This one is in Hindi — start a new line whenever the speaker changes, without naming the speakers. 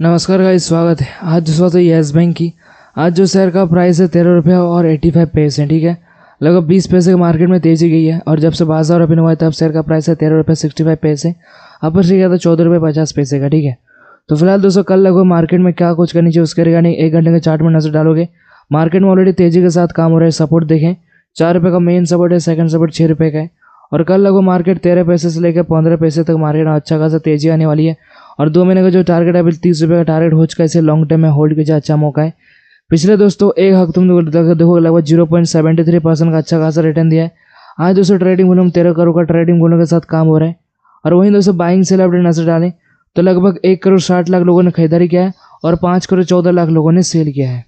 नमस्कार गाइस, स्वागत है। आज जो बात है येस बैंक की। आज जो शेयर का प्राइस है, तेरह रुपये और एट्टी फाइव पैसे, ठीक है? लगभग बीस पैसे के मार्केट में तेज़ी गई है और जब से बाज़ार ओपन हुआ है, तब शेयर का प्राइस है तेरह रुपये सिक्सटी फाइव पैसे। अपर से गया था चौदह रुपये, पचास पैसे का, ठीक है? तो फ़िलहाल दोस्तों, कल लगभग मार्केट में क्या कुछ करनी चाहिए, उसके रिगार्डिंग एक घंटे के चार्ट में नज़र डालोगे। मार्केट में ऑलरेडी तेज़ी के साथ काम हो रहा है सपोर्ट देखें। चार रुपये का मेन सपोर्ट है सेकंड सपोर्ट छः रुपये का है। और कल लगभग मार्केट तेरह पैसे से लेकर पंद्रह पैसे तक मार्केट में अच्छा खासा तेज़ी आने वाली है। और दो महीने का जो टारगेट है, अभी तीस रुपये का टारगेट हो चुका है, इसे लॉन्ग टर्म में होल्ड कीजिए अच्छा मौका है। पिछले दोस्तों, एक हफ़्ते तुम देखो लगभग zero point seventy three percent का अच्छा खासा रिटर्न दिया है। आज दोस्तों ट्रेडिंग वॉल्यूम तेरह करोड़ का ट्रेडिंग वॉल्यूम के साथ काम हो रहा है। और वहीं दोस्तों बाइंग सेल अपडेट नज़र डालें तो लगभग एक करोड़ साठ लाख लोगों ने खरीदारी किया है और पाँच करोड़ चौदह लाख लोगों ने सेल किया है।